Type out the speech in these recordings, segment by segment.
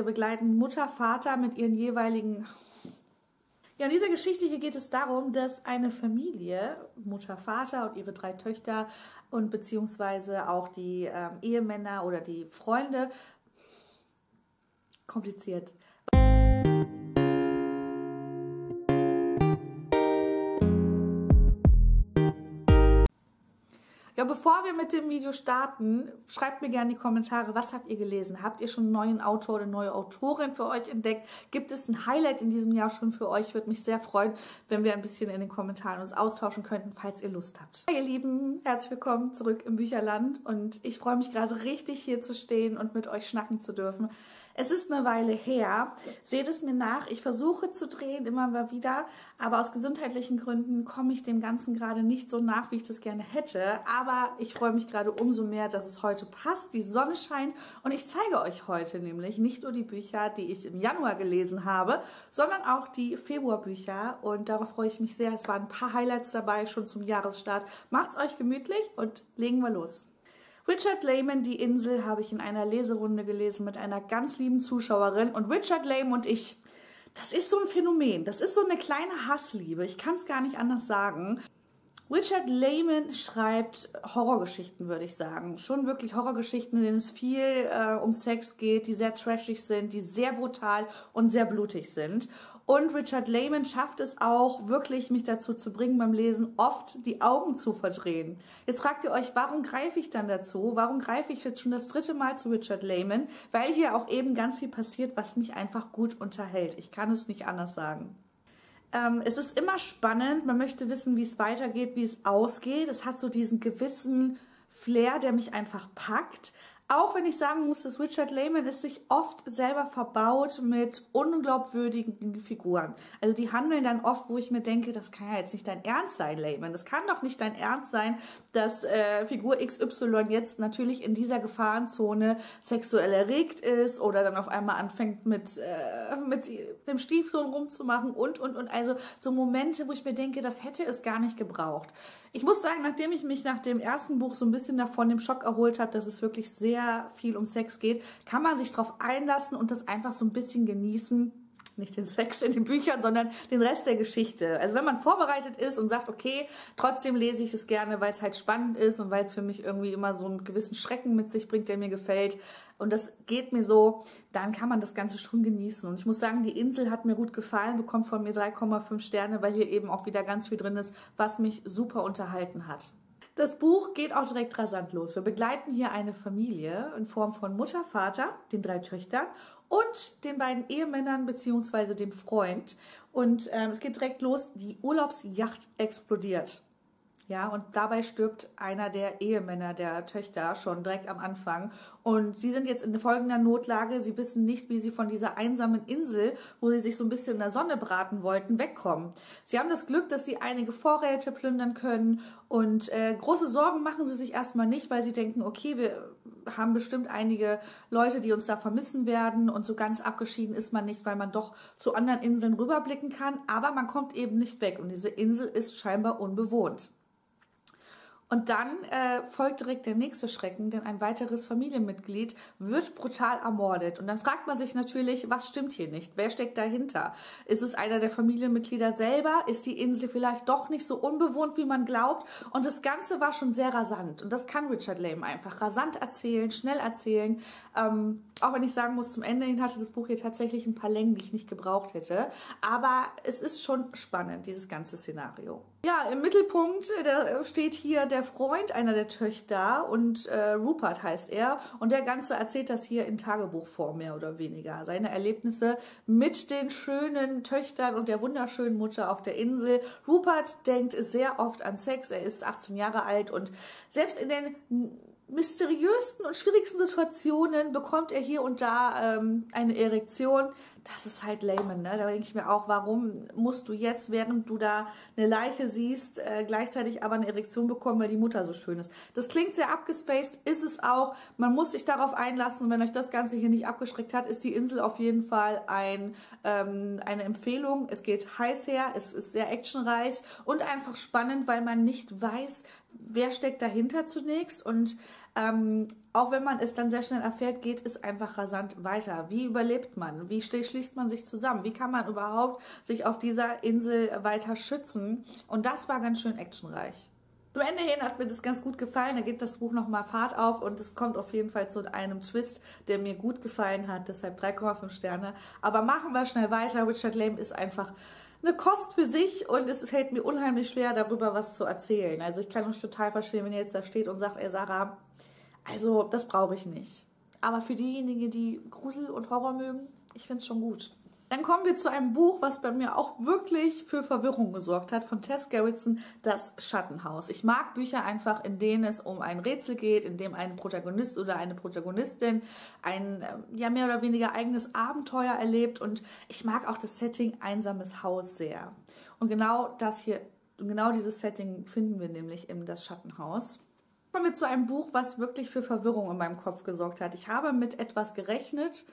Wir begleiten Mutter, Vater mit ihren jeweiligen... Ja, in dieser Geschichte hier geht es darum, dass eine Familie, Mutter, Vater und ihre drei Töchter und beziehungsweise auch die ähm, Ehemänner oder die Freunde, kompliziert, Ja, bevor wir mit dem Video starten, schreibt mir gerne in die Kommentare, was habt ihr gelesen? Habt ihr schon einen neuen Autor oder neue Autorin für euch entdeckt? Gibt es ein Highlight in diesem Jahr schon für euch? Würde mich sehr freuen, wenn wir ein bisschen in den Kommentaren uns austauschen könnten, falls ihr Lust habt. Hey, ihr Lieben, herzlich willkommen zurück im Bücherland und ich freue mich gerade richtig hier zu stehen und mit euch schnacken zu dürfen. Es ist eine Weile her. Seht es mir nach. Ich versuche zu drehen, immer mal wieder. Aber aus gesundheitlichen Gründen komme ich dem Ganzen gerade nicht so nach, wie ich das gerne hätte. Aber ich freue mich gerade umso mehr, dass es heute passt. Die Sonne scheint. Und ich zeige euch heute nämlich nicht nur die Bücher, die ich im Januar gelesen habe, sondern auch die Februarbücher. Und darauf freue ich mich sehr. Es waren ein paar Highlights dabei, schon zum Jahresstart. Macht's euch gemütlich und legen wir los. Richard Lehman, Die Insel, habe ich in einer Leserunde gelesen mit einer ganz lieben Zuschauerin. Und Richard Lehman und ich, das ist so ein Phänomen. Das ist so eine kleine Hassliebe. Ich kann es gar nicht anders sagen. Richard Lehman schreibt Horrorgeschichten, würde ich sagen. Schon wirklich Horrorgeschichten, in denen es viel äh, um Sex geht, die sehr trashig sind, die sehr brutal und sehr blutig sind. Und Richard Lehman schafft es auch wirklich, mich dazu zu bringen, beim Lesen oft die Augen zu verdrehen. Jetzt fragt ihr euch, warum greife ich dann dazu? Warum greife ich jetzt schon das dritte Mal zu Richard Lehman? Weil hier auch eben ganz viel passiert, was mich einfach gut unterhält. Ich kann es nicht anders sagen. Ähm, es ist immer spannend, man möchte wissen, wie es weitergeht, wie es ausgeht. Es hat so diesen gewissen Flair, der mich einfach packt. Auch wenn ich sagen muss, dass Richard Lehman es sich oft selber verbaut mit unglaubwürdigen Figuren. Also die handeln dann oft, wo ich mir denke, das kann ja jetzt nicht dein Ernst sein, Lehman. Das kann doch nicht dein Ernst sein, dass äh, Figur XY jetzt natürlich in dieser Gefahrenzone sexuell erregt ist oder dann auf einmal anfängt mit, äh, mit dem Stiefsohn rumzumachen und, und, und. Also so Momente, wo ich mir denke, das hätte es gar nicht gebraucht. Ich muss sagen, nachdem ich mich nach dem ersten Buch so ein bisschen davon dem Schock erholt habe, dass es wirklich sehr viel um Sex geht, kann man sich darauf einlassen und das einfach so ein bisschen genießen nicht den Sex in den Büchern, sondern den Rest der Geschichte. Also wenn man vorbereitet ist und sagt, okay, trotzdem lese ich es gerne, weil es halt spannend ist und weil es für mich irgendwie immer so einen gewissen Schrecken mit sich bringt, der mir gefällt. Und das geht mir so, dann kann man das Ganze schon genießen. Und ich muss sagen, die Insel hat mir gut gefallen, bekommt von mir 3,5 Sterne, weil hier eben auch wieder ganz viel drin ist, was mich super unterhalten hat. Das Buch geht auch direkt rasant los. Wir begleiten hier eine Familie in Form von Mutter, Vater, den drei Töchtern und den beiden Ehemännern beziehungsweise dem Freund. Und ähm, es geht direkt los. Die Urlaubsjacht explodiert. Ja, und dabei stirbt einer der Ehemänner der Töchter schon direkt am Anfang. Und sie sind jetzt in folgender Notlage. Sie wissen nicht, wie sie von dieser einsamen Insel, wo sie sich so ein bisschen in der Sonne braten wollten, wegkommen. Sie haben das Glück, dass sie einige Vorräte plündern können. Und äh, große Sorgen machen sie sich erstmal nicht, weil sie denken, okay, wir haben bestimmt einige Leute, die uns da vermissen werden. Und so ganz abgeschieden ist man nicht, weil man doch zu anderen Inseln rüberblicken kann. Aber man kommt eben nicht weg. Und diese Insel ist scheinbar unbewohnt. Und dann äh, folgt direkt der nächste Schrecken, denn ein weiteres Familienmitglied wird brutal ermordet. Und dann fragt man sich natürlich, was stimmt hier nicht? Wer steckt dahinter? Ist es einer der Familienmitglieder selber? Ist die Insel vielleicht doch nicht so unbewohnt, wie man glaubt? Und das Ganze war schon sehr rasant. Und das kann Richard Lame einfach. Rasant erzählen, schnell erzählen. Ähm, auch wenn ich sagen muss, zum Ende hin hatte das Buch hier tatsächlich ein paar Längen, die ich nicht gebraucht hätte. Aber es ist schon spannend, dieses ganze Szenario. Ja, im Mittelpunkt da steht hier der Freund einer der Töchter und äh, Rupert heißt er. Und der Ganze erzählt das hier in Tagebuchform mehr oder weniger. Seine Erlebnisse mit den schönen Töchtern und der wunderschönen Mutter auf der Insel. Rupert denkt sehr oft an Sex. Er ist 18 Jahre alt und selbst in den mysteriösten und schwierigsten Situationen bekommt er hier und da ähm, eine Erektion. Das ist halt Layman, ne? Da denke ich mir auch, warum musst du jetzt, während du da eine Leiche siehst, äh, gleichzeitig aber eine Erektion bekommen, weil die Mutter so schön ist. Das klingt sehr abgespaced, ist es auch. Man muss sich darauf einlassen. Wenn euch das Ganze hier nicht abgeschreckt hat, ist die Insel auf jeden Fall ein, ähm, eine Empfehlung. Es geht heiß her, es ist sehr actionreich und einfach spannend, weil man nicht weiß, wer steckt dahinter zunächst und Ähm, auch wenn man es dann sehr schnell erfährt, geht es einfach rasant weiter. Wie überlebt man? Wie schließt man sich zusammen? Wie kann man überhaupt sich auf dieser Insel weiter schützen? Und das war ganz schön actionreich. Zum Ende hin hat mir das ganz gut gefallen. Da geht das Buch nochmal Fahrt auf und es kommt auf jeden Fall zu einem Twist, der mir gut gefallen hat. Deshalb 3,5 Sterne. Aber machen wir schnell weiter. Richard Lame ist einfach eine Kost für sich und es fällt mir unheimlich schwer, darüber was zu erzählen. Also ich kann euch total verstehen, wenn ihr jetzt da steht und sagt, ey Sarah, also, das brauche ich nicht. Aber für diejenigen, die Grusel und Horror mögen, ich finde es schon gut. Dann kommen wir zu einem Buch, was bei mir auch wirklich für Verwirrung gesorgt hat, von Tess Gerritsen, Das Schattenhaus. Ich mag Bücher einfach, in denen es um ein Rätsel geht, in dem ein Protagonist oder eine Protagonistin ein äh, ja mehr oder weniger eigenes Abenteuer erlebt und ich mag auch das Setting Einsames Haus sehr. Und genau das hier, genau dieses Setting finden wir nämlich im Das Schattenhaus. Kommen wir zu einem Buch, was wirklich für Verwirrung in meinem Kopf gesorgt hat. Ich habe mit etwas gerechnet,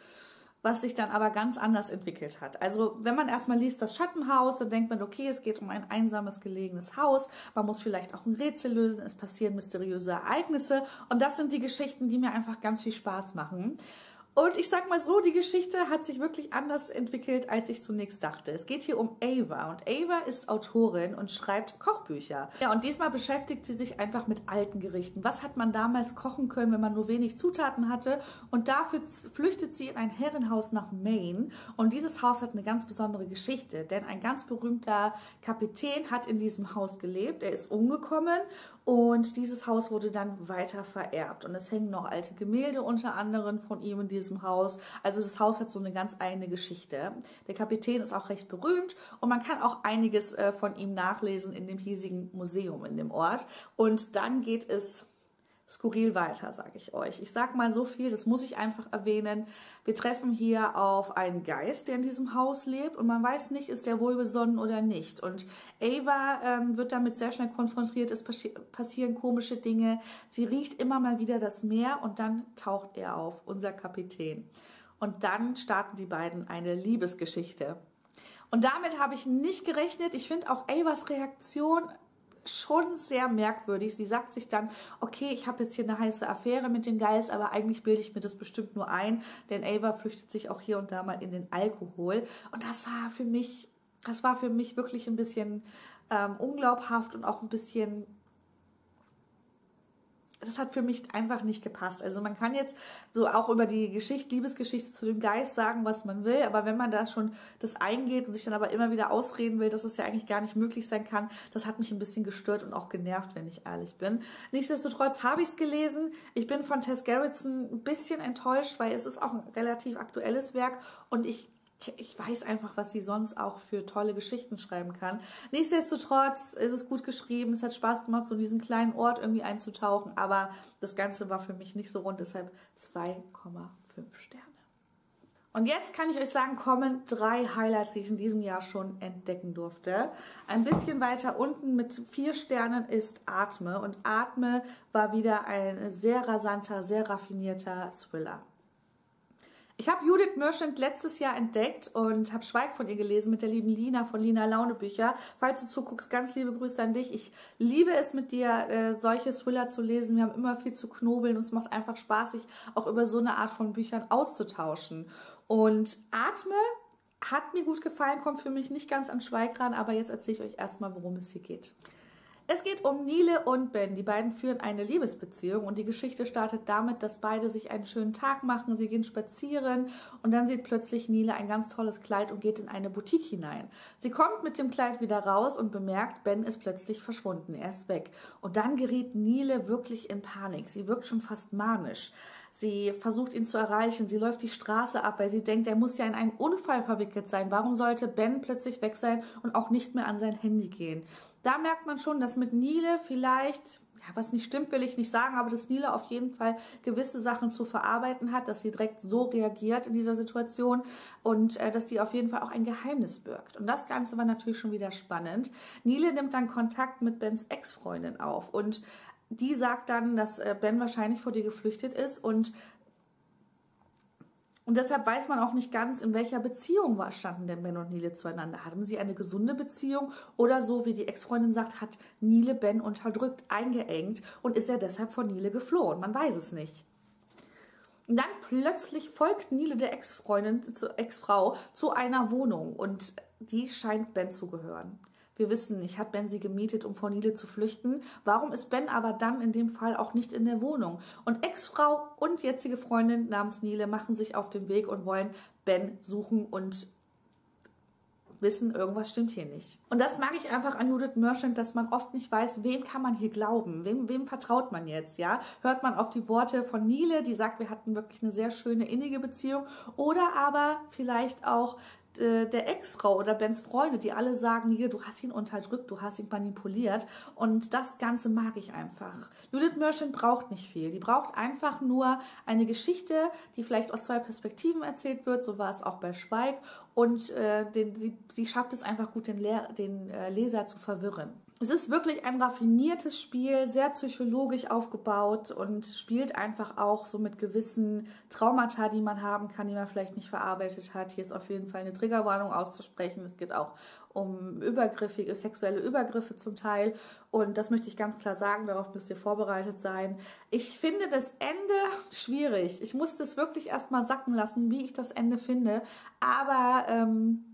was sich dann aber ganz anders entwickelt hat. Also wenn man erstmal liest das Schattenhaus, dann denkt man, okay, es geht um ein einsames gelegenes Haus, man muss vielleicht auch ein Rätsel lösen, es passieren mysteriöse Ereignisse und das sind die Geschichten, die mir einfach ganz viel Spaß machen. Und ich sag mal so, die Geschichte hat sich wirklich anders entwickelt, als ich zunächst dachte. Es geht hier um Ava und Ava ist Autorin und schreibt Kochbücher. Ja, und diesmal beschäftigt sie sich einfach mit alten Gerichten. Was hat man damals kochen können, wenn man nur wenig Zutaten hatte? Und dafür flüchtet sie in ein Herrenhaus nach Maine. Und dieses Haus hat eine ganz besondere Geschichte, denn ein ganz berühmter Kapitän hat in diesem Haus gelebt. Er ist umgekommen und dieses Haus wurde dann weiter vererbt. Und es hängen noch alte Gemälde unter anderem von ihm in diesem Haus. Also das Haus hat so eine ganz eigene Geschichte. Der Kapitän ist auch recht berühmt und man kann auch einiges äh, von ihm nachlesen in dem hiesigen Museum in dem Ort. Und dann geht es skurril weiter, sage ich euch. Ich sage mal so viel, das muss ich einfach erwähnen. Wir treffen hier auf einen Geist, der in diesem Haus lebt und man weiß nicht, ist der wohlgesonnen oder nicht. Und Ava ähm, wird damit sehr schnell konfrontiert, es passieren komische Dinge. Sie riecht immer mal wieder das Meer und dann taucht er auf, unser Kapitän. Und dann starten die beiden eine Liebesgeschichte. Und damit habe ich nicht gerechnet. Ich finde auch Avas Reaktion schon sehr merkwürdig. Sie sagt sich dann, okay, ich habe jetzt hier eine heiße Affäre mit dem Geist, aber eigentlich bilde ich mir das bestimmt nur ein, denn Ava flüchtet sich auch hier und da mal in den Alkohol. Und das war für mich, das war für mich wirklich ein bisschen ähm, unglaubhaft und auch ein bisschen das hat für mich einfach nicht gepasst. Also man kann jetzt so auch über die Geschichte, Liebesgeschichte zu dem Geist sagen, was man will, aber wenn man da schon das eingeht und sich dann aber immer wieder ausreden will, dass es ja eigentlich gar nicht möglich sein kann, das hat mich ein bisschen gestört und auch genervt, wenn ich ehrlich bin. Nichtsdestotrotz habe ich es gelesen. Ich bin von Tess Gerritsen ein bisschen enttäuscht, weil es ist auch ein relativ aktuelles Werk und ich ich weiß einfach, was sie sonst auch für tolle Geschichten schreiben kann. Nichtsdestotrotz ist es gut geschrieben, es hat Spaß gemacht, so in diesen kleinen Ort irgendwie einzutauchen, aber das Ganze war für mich nicht so rund, deshalb 2,5 Sterne. Und jetzt kann ich euch sagen, kommen drei Highlights, die ich in diesem Jahr schon entdecken durfte. Ein bisschen weiter unten mit vier Sternen ist Atme. Und Atme war wieder ein sehr rasanter, sehr raffinierter Thriller. Ich habe Judith Merchant letztes Jahr entdeckt und habe Schweig von ihr gelesen mit der lieben Lina von Lina Laune Bücher. Falls du zuguckst, ganz liebe Grüße an dich. Ich liebe es mit dir, äh, solche Thriller zu lesen. Wir haben immer viel zu knobeln und es macht einfach Spaß, sich auch über so eine Art von Büchern auszutauschen. Und Atme hat mir gut gefallen, kommt für mich nicht ganz an Schweig ran, aber jetzt erzähle ich euch erstmal, worum es hier geht. Es geht um Nile und Ben. Die beiden führen eine Liebesbeziehung und die Geschichte startet damit, dass beide sich einen schönen Tag machen. Sie gehen spazieren und dann sieht plötzlich Nile ein ganz tolles Kleid und geht in eine Boutique hinein. Sie kommt mit dem Kleid wieder raus und bemerkt, Ben ist plötzlich verschwunden. Er ist weg. Und dann gerät Nile wirklich in Panik. Sie wirkt schon fast manisch. Sie versucht ihn zu erreichen. Sie läuft die Straße ab, weil sie denkt, er muss ja in einen Unfall verwickelt sein. Warum sollte Ben plötzlich weg sein und auch nicht mehr an sein Handy gehen? Da merkt man schon, dass mit Nile vielleicht, ja, was nicht stimmt, will ich nicht sagen, aber dass Nile auf jeden Fall gewisse Sachen zu verarbeiten hat, dass sie direkt so reagiert in dieser Situation und äh, dass sie auf jeden Fall auch ein Geheimnis birgt. Und das Ganze war natürlich schon wieder spannend. Nile nimmt dann Kontakt mit Bens Ex-Freundin auf und die sagt dann, dass äh, Ben wahrscheinlich vor dir geflüchtet ist und Und deshalb weiß man auch nicht ganz, in welcher Beziehung war, standen denn Ben und Nile zueinander. Hatten sie eine gesunde Beziehung oder so, wie die Ex-Freundin sagt, hat Nile Ben unterdrückt, eingeengt und ist er deshalb von Nile geflohen? Man weiß es nicht. Und dann plötzlich folgt Nile der Ex-Freundin, Ex-Frau, zu einer Wohnung und die scheint Ben zu gehören. Wir wissen nicht, hat Ben sie gemietet, um vor Nile zu flüchten? Warum ist Ben aber dann in dem Fall auch nicht in der Wohnung? Und Ex-Frau und jetzige Freundin namens Nile machen sich auf den Weg und wollen Ben suchen und wissen, irgendwas stimmt hier nicht. Und das mag ich einfach an Judith Merchant, dass man oft nicht weiß, wem kann man hier glauben, wem, wem vertraut man jetzt, ja? Hört man auf die Worte von Nile, die sagt, wir hatten wirklich eine sehr schöne innige Beziehung, oder aber vielleicht auch der Ex-Frau oder Bens Freunde, die alle sagen, hier, du hast ihn unterdrückt, du hast ihn manipuliert. Und das Ganze mag ich einfach. Judith Merchant braucht nicht viel. Die braucht einfach nur eine Geschichte, die vielleicht aus zwei Perspektiven erzählt wird. So war es auch bei Schweig. Und äh, den, sie, sie schafft es einfach gut, den, Lehr den äh, Leser zu verwirren. Es ist wirklich ein raffiniertes Spiel, sehr psychologisch aufgebaut und spielt einfach auch so mit gewissen Traumata, die man haben kann, die man vielleicht nicht verarbeitet hat. Hier ist auf jeden Fall eine Triggerwarnung auszusprechen. Es geht auch um übergriffige, sexuelle Übergriffe zum Teil. Und das möchte ich ganz klar sagen, darauf müsst ihr vorbereitet sein. Ich finde das Ende schwierig. Ich musste es wirklich erstmal sacken lassen, wie ich das Ende finde. Aber ähm,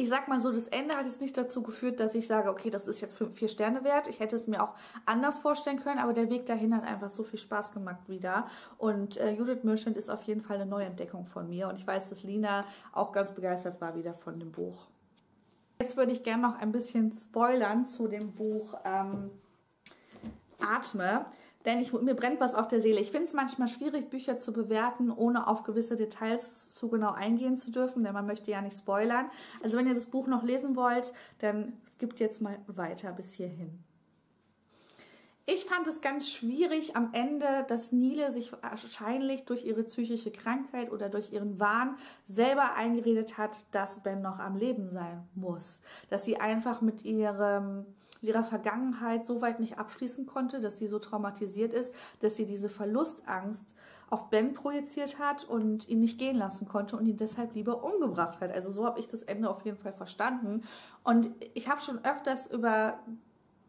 ich sag mal so, das Ende hat jetzt nicht dazu geführt, dass ich sage, okay, das ist jetzt vier Sterne wert. Ich hätte es mir auch anders vorstellen können, aber der Weg dahin hat einfach so viel Spaß gemacht wieder. Und äh, Judith Merchant ist auf jeden Fall eine Neuentdeckung von mir. Und ich weiß, dass Lina auch ganz begeistert war wieder von dem Buch. Jetzt würde ich gerne noch ein bisschen spoilern zu dem Buch ähm, Atme denn ich, mir brennt was auf der Seele. Ich finde es manchmal schwierig, Bücher zu bewerten, ohne auf gewisse Details zu genau eingehen zu dürfen, denn man möchte ja nicht spoilern. Also wenn ihr das Buch noch lesen wollt, dann gibt jetzt mal weiter bis hierhin. Ich fand es ganz schwierig am Ende, dass Nile sich wahrscheinlich durch ihre psychische Krankheit oder durch ihren Wahn selber eingeredet hat, dass Ben noch am Leben sein muss. Dass sie einfach mit ihrem mit ihrer Vergangenheit so weit nicht abschließen konnte, dass sie so traumatisiert ist, dass sie diese Verlustangst auf Ben projiziert hat und ihn nicht gehen lassen konnte und ihn deshalb lieber umgebracht hat. Also so habe ich das Ende auf jeden Fall verstanden. Und ich habe schon öfters über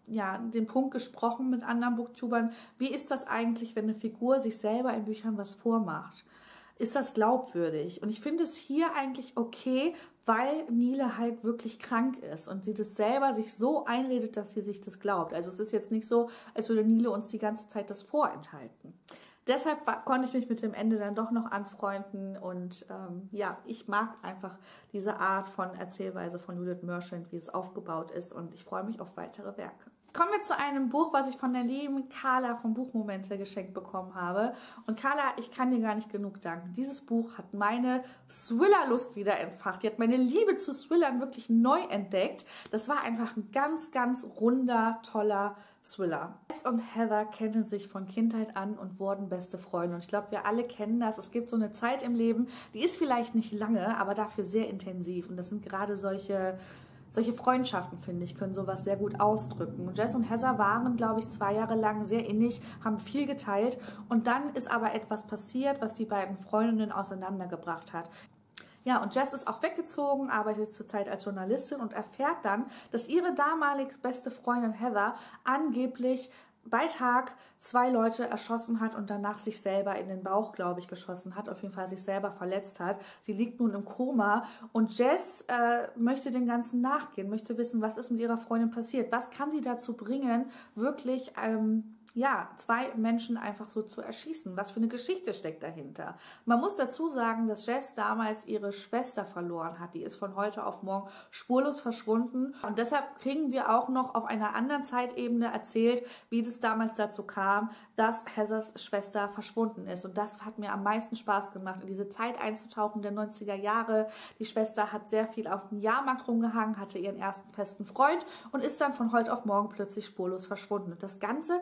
ja, den Punkt gesprochen mit anderen Booktubern, wie ist das eigentlich, wenn eine Figur sich selber in Büchern was vormacht? Ist das glaubwürdig? Und ich finde es hier eigentlich okay, weil Nile halt wirklich krank ist und sie das selber sich so einredet, dass sie sich das glaubt. Also es ist jetzt nicht so, als würde Nile uns die ganze Zeit das vorenthalten. Deshalb konnte ich mich mit dem Ende dann doch noch anfreunden und ähm, ja, ich mag einfach diese Art von Erzählweise von Judith Merchant, wie es aufgebaut ist und ich freue mich auf weitere Werke. Kommen wir zu einem Buch, was ich von der lieben Carla von Buchmomente geschenkt bekommen habe. Und Carla, ich kann dir gar nicht genug danken. Dieses Buch hat meine Thriller-Lust wieder entfacht. Die hat meine Liebe zu Thrillern wirklich neu entdeckt. Das war einfach ein ganz, ganz runder, toller Thriller. Jess und Heather kennen sich von Kindheit an und wurden beste Freunde. Und ich glaube, wir alle kennen das. Es gibt so eine Zeit im Leben, die ist vielleicht nicht lange, aber dafür sehr intensiv. Und das sind gerade solche solche Freundschaften, finde ich, können sowas sehr gut ausdrücken. Und Jess und Heather waren, glaube ich, zwei Jahre lang sehr innig, haben viel geteilt. Und dann ist aber etwas passiert, was die beiden Freundinnen auseinandergebracht hat. Ja, und Jess ist auch weggezogen, arbeitet zurzeit als Journalistin und erfährt dann, dass ihre damalig beste Freundin Heather angeblich bei Tag zwei Leute erschossen hat und danach sich selber in den Bauch, glaube ich, geschossen hat, auf jeden Fall sich selber verletzt hat. Sie liegt nun im Koma und Jess äh, möchte dem Ganzen nachgehen, möchte wissen, was ist mit ihrer Freundin passiert, was kann sie dazu bringen, wirklich ähm, ja, zwei Menschen einfach so zu erschießen. Was für eine Geschichte steckt dahinter? Man muss dazu sagen, dass Jess damals ihre Schwester verloren hat. Die ist von heute auf morgen spurlos verschwunden. Und deshalb kriegen wir auch noch auf einer anderen Zeitebene erzählt, wie es damals dazu kam, dass Heathers Schwester verschwunden ist. Und das hat mir am meisten Spaß gemacht, in diese Zeit einzutauchen der 90er Jahre. Die Schwester hat sehr viel auf dem Jahrmarkt rumgehangen, hatte ihren ersten festen Freund und ist dann von heute auf morgen plötzlich spurlos verschwunden. Und das Ganze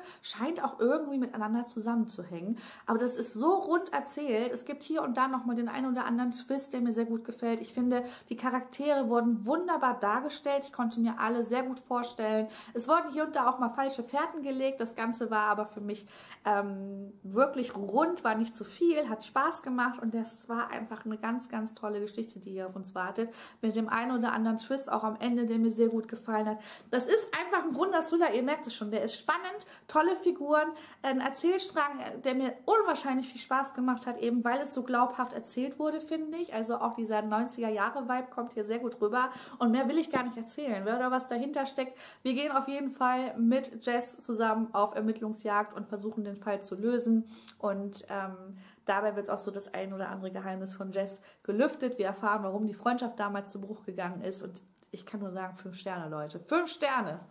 auch irgendwie miteinander zusammenzuhängen. Aber das ist so rund erzählt. Es gibt hier und da nochmal den einen oder anderen Twist, der mir sehr gut gefällt. Ich finde, die Charaktere wurden wunderbar dargestellt. Ich konnte mir alle sehr gut vorstellen. Es wurden hier und da auch mal falsche Fährten gelegt. Das Ganze war aber für mich ähm, wirklich rund, war nicht zu viel, hat Spaß gemacht und das war einfach eine ganz, ganz tolle Geschichte, die hier auf uns wartet. Mit dem einen oder anderen Twist auch am Ende, der mir sehr gut gefallen hat. Das ist einfach ein du da, ihr merkt es schon, der ist spannend, tolle Figuren, ein Erzählstrang, der mir unwahrscheinlich viel Spaß gemacht hat, eben weil es so glaubhaft erzählt wurde, finde ich. Also auch dieser 90er-Jahre-Vibe kommt hier sehr gut rüber und mehr will ich gar nicht erzählen. Wer da was dahinter steckt, wir gehen auf jeden Fall mit Jess zusammen auf Ermittlungsjagd und versuchen den Fall zu lösen und ähm, dabei wird auch so das ein oder andere Geheimnis von Jess gelüftet. Wir erfahren, warum die Freundschaft damals zu Bruch gegangen ist und ich kann nur sagen, fünf Sterne, Leute. Fünf Sterne!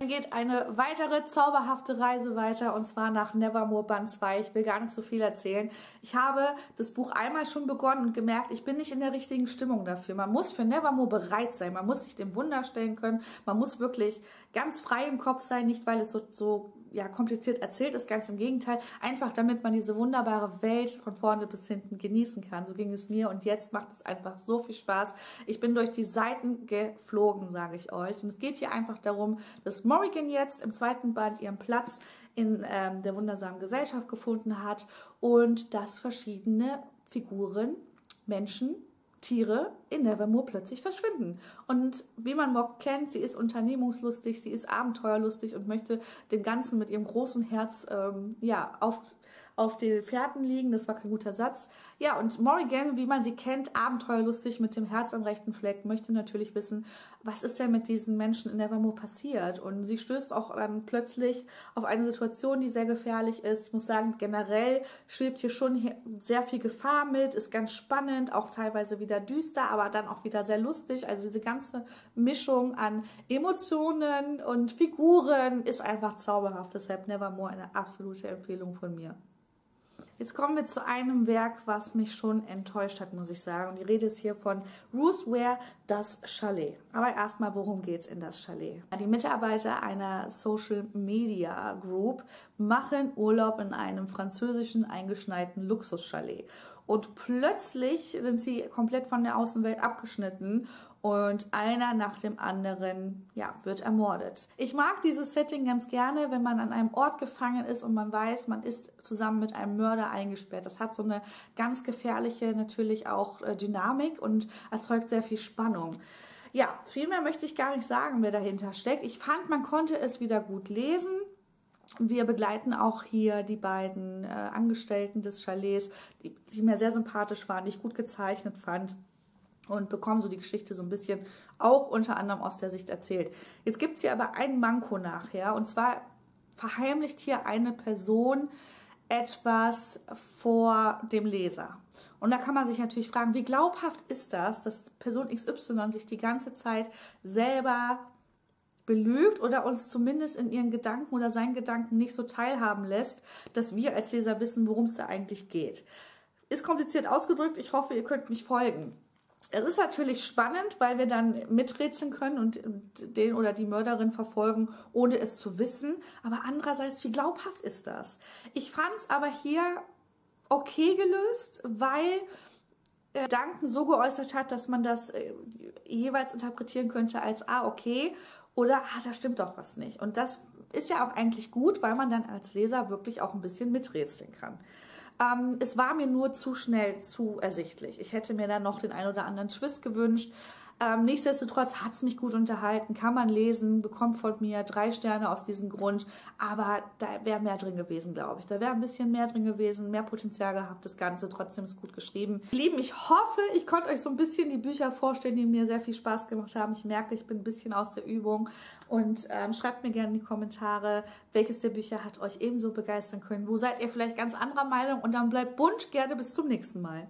Dann geht eine weitere zauberhafte Reise weiter und zwar nach Nevermore Band 2. Ich will gar nicht so viel erzählen. Ich habe das Buch einmal schon begonnen und gemerkt, ich bin nicht in der richtigen Stimmung dafür. Man muss für Nevermore bereit sein. Man muss sich dem Wunder stellen können. Man muss wirklich ganz frei im Kopf sein, nicht weil es so, so ja, kompliziert erzählt ist, ganz im Gegenteil, einfach damit man diese wunderbare Welt von vorne bis hinten genießen kann. So ging es mir und jetzt macht es einfach so viel Spaß. Ich bin durch die Seiten geflogen, sage ich euch. Und es geht hier einfach darum, dass Morrigan jetzt im zweiten Band ihren Platz in ähm, der wundersamen Gesellschaft gefunden hat und dass verschiedene Figuren, Menschen Tiere in Nevermore plötzlich verschwinden. Und wie man Mock kennt, sie ist unternehmungslustig, sie ist abenteuerlustig und möchte dem Ganzen mit ihrem großen Herz ähm, ja, auf, auf den Pferden liegen. Das war kein guter Satz. Ja, und Morrigan, wie man sie kennt, abenteuerlustig mit dem Herz am rechten Fleck, möchte natürlich wissen, was ist denn mit diesen Menschen in Nevermore passiert? Und sie stößt auch dann plötzlich auf eine Situation, die sehr gefährlich ist. Ich muss sagen, generell schwebt hier schon sehr viel Gefahr mit, ist ganz spannend, auch teilweise wieder düster, aber dann auch wieder sehr lustig. Also diese ganze Mischung an Emotionen und Figuren ist einfach zauberhaft. Deshalb Nevermore eine absolute Empfehlung von mir. Jetzt kommen wir zu einem Werk, was mich schon enttäuscht hat, muss ich sagen. Und die Rede ist hier von Ruth Ware, das Chalet. Aber erstmal, worum geht es in das Chalet? Die Mitarbeiter einer Social Media Group machen Urlaub in einem französischen eingeschneiten Luxuschalet. Und plötzlich sind sie komplett von der Außenwelt abgeschnitten und einer nach dem anderen ja, wird ermordet. Ich mag dieses Setting ganz gerne, wenn man an einem Ort gefangen ist und man weiß, man ist zusammen mit einem Mörder eingesperrt. Das hat so eine ganz gefährliche natürlich auch äh, Dynamik und erzeugt sehr viel Spannung. Ja, viel mehr möchte ich gar nicht sagen, wer dahinter steckt. Ich fand, man konnte es wieder gut lesen. Wir begleiten auch hier die beiden äh, Angestellten des Chalets, die, die mir sehr sympathisch waren, die ich gut gezeichnet fand und bekommen so die Geschichte so ein bisschen auch unter anderem aus der Sicht erzählt. Jetzt gibt es hier aber ein Manko nachher und zwar verheimlicht hier eine Person etwas vor dem Leser. Und da kann man sich natürlich fragen, wie glaubhaft ist das, dass Person XY sich die ganze Zeit selber belügt oder uns zumindest in ihren Gedanken oder seinen Gedanken nicht so teilhaben lässt, dass wir als Leser wissen, worum es da eigentlich geht. Ist kompliziert ausgedrückt, ich hoffe, ihr könnt mich folgen. Es ist natürlich spannend, weil wir dann miträtseln können und den oder die Mörderin verfolgen, ohne es zu wissen. Aber andererseits, wie glaubhaft ist das? Ich fand es aber hier okay gelöst, weil äh, Gedanken so geäußert hat, dass man das äh, jeweils interpretieren könnte als, ah, okay, oder, ah, da stimmt doch was nicht. Und das ist ja auch eigentlich gut, weil man dann als Leser wirklich auch ein bisschen miträtseln kann. Ähm, es war mir nur zu schnell zu ersichtlich. Ich hätte mir dann noch den ein oder anderen Twist gewünscht. Ähm, nichtsdestotrotz hat es mich gut unterhalten, kann man lesen, bekommt von mir drei Sterne aus diesem Grund, aber da wäre mehr drin gewesen, glaube ich. Da wäre ein bisschen mehr drin gewesen, mehr Potenzial gehabt, das Ganze, trotzdem ist gut geschrieben. Lieben, ich hoffe, ich konnte euch so ein bisschen die Bücher vorstellen, die mir sehr viel Spaß gemacht haben. Ich merke, ich bin ein bisschen aus der Übung und ähm, schreibt mir gerne in die Kommentare, welches der Bücher hat euch ebenso begeistern können. Wo seid ihr vielleicht ganz anderer Meinung und dann bleibt bunt, gerne bis zum nächsten Mal.